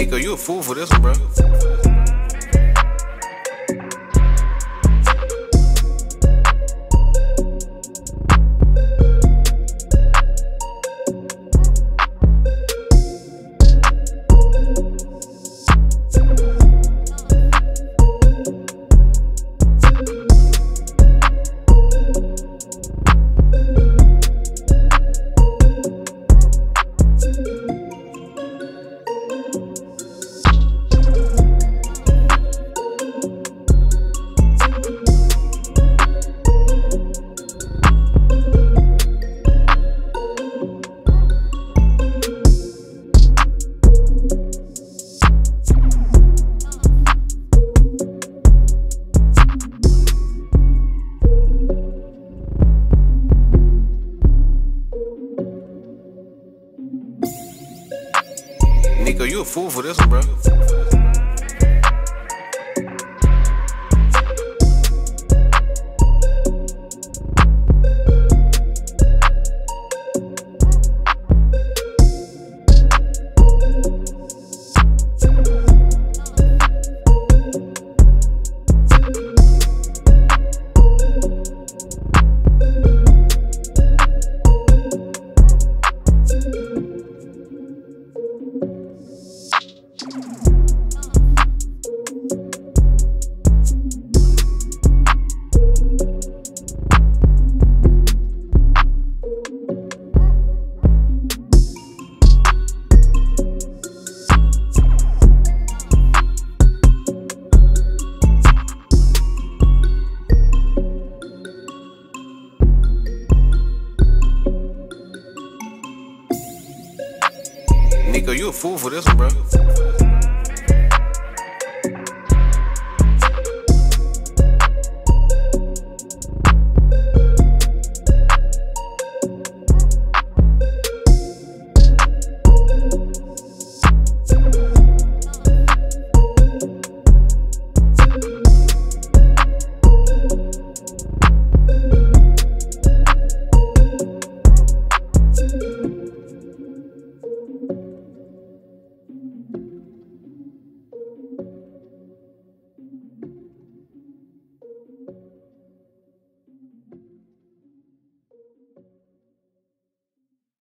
Nico, you a fool for this one, bro. Nico, you a fool for this bro. Nico, you a fool for this one, bro.